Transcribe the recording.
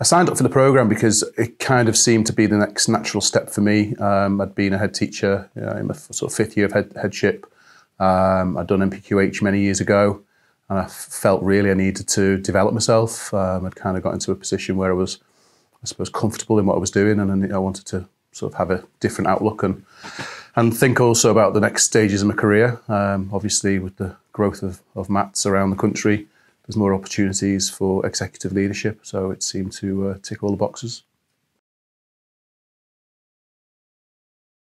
I signed up for the program because it kind of seemed to be the next natural step for me. Um, I'd been a head teacher you know, in my sort of fifth year of head, headship. Um, I'd done NPQH many years ago, and I felt really I needed to develop myself. Um, I'd kind of got into a position where I was, I suppose, comfortable in what I was doing, and I wanted to sort of have a different outlook and and think also about the next stages of my career. Um, obviously, with the growth of, of MATs around the country, there's more opportunities for executive leadership. So it seemed to uh, tick all the boxes.